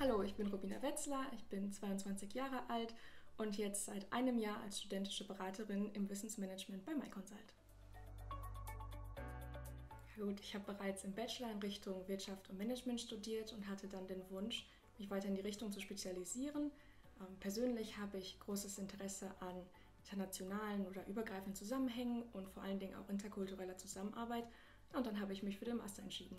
Hallo, ich bin Robina Wetzler, ich bin 22 Jahre alt und jetzt seit einem Jahr als studentische Beraterin im Wissensmanagement bei MyConsult. Gut, ich habe bereits im Bachelor in Richtung Wirtschaft und Management studiert und hatte dann den Wunsch, mich weiter in die Richtung zu spezialisieren. Ähm, persönlich habe ich großes Interesse an internationalen oder übergreifenden Zusammenhängen und vor allen Dingen auch interkultureller Zusammenarbeit. Und dann habe ich mich für den Master entschieden.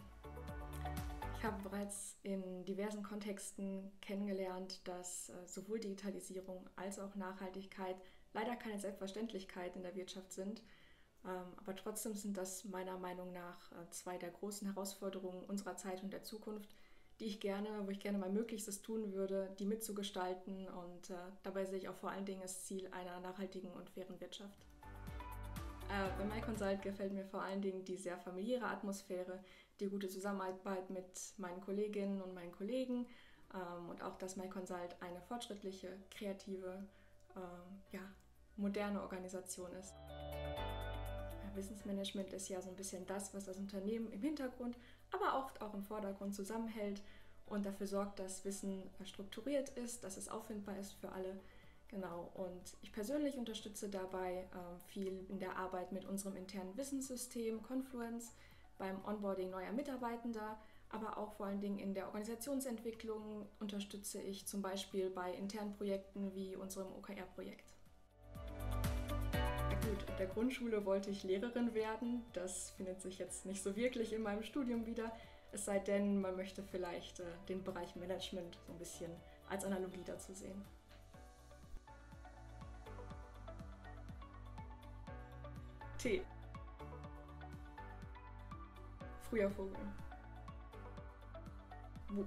Ich habe bereits in diversen Kontexten kennengelernt, dass äh, sowohl Digitalisierung als auch Nachhaltigkeit leider keine Selbstverständlichkeit in der Wirtschaft sind. Ähm, aber trotzdem sind das meiner Meinung nach äh, zwei der großen Herausforderungen unserer Zeit und der Zukunft, die ich gerne, wo ich gerne mein Möglichstes tun würde, die mitzugestalten. Und äh, dabei sehe ich auch vor allen Dingen das Ziel einer nachhaltigen und fairen Wirtschaft. Äh, bei MyConsult gefällt mir vor allen Dingen die sehr familiäre Atmosphäre, die gute Zusammenarbeit mit meinen Kolleginnen und meinen Kollegen ähm, und auch, dass MyConsult eine fortschrittliche, kreative, ähm, ja, moderne Organisation ist. Wissensmanagement ist ja so ein bisschen das, was das Unternehmen im Hintergrund, aber oft auch im Vordergrund zusammenhält und dafür sorgt, dass Wissen strukturiert ist, dass es auffindbar ist für alle Genau, und ich persönlich unterstütze dabei ähm, viel in der Arbeit mit unserem internen Wissenssystem Confluence, beim Onboarding neuer Mitarbeitender, aber auch vor allen Dingen in der Organisationsentwicklung unterstütze ich zum Beispiel bei internen Projekten wie unserem OKR-Projekt. Gut, in der Grundschule wollte ich Lehrerin werden. Das findet sich jetzt nicht so wirklich in meinem Studium wieder. Es sei denn, man möchte vielleicht äh, den Bereich Management so ein bisschen als Analogie dazu sehen. T. Früher Vogel. Buch.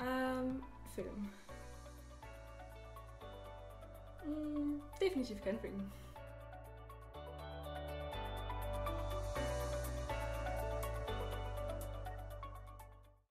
Ähm, Film. Hm, definitiv kein Film.